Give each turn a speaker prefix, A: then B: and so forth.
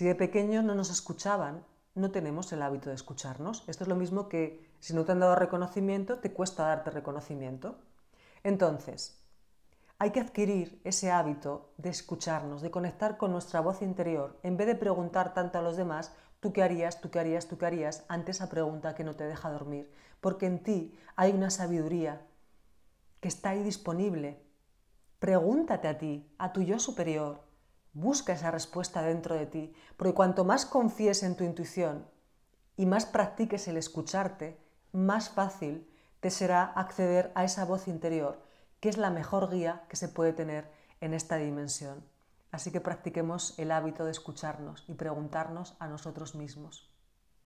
A: Si de pequeños no nos escuchaban, no tenemos el hábito de escucharnos. Esto es lo mismo que si no te han dado reconocimiento, te cuesta darte reconocimiento. Entonces, hay que adquirir ese hábito de escucharnos, de conectar con nuestra voz interior, en vez de preguntar tanto a los demás, tú qué harías, tú qué harías, tú qué harías, ante esa pregunta que no te deja dormir. Porque en ti hay una sabiduría que está ahí disponible. Pregúntate a ti, a tu yo superior, busca esa respuesta dentro de ti, porque cuanto más confíes en tu intuición y más practiques el escucharte, más fácil te será acceder a esa voz interior que es la mejor guía que se puede tener en esta dimensión. Así que practiquemos el hábito de escucharnos y preguntarnos a nosotros mismos.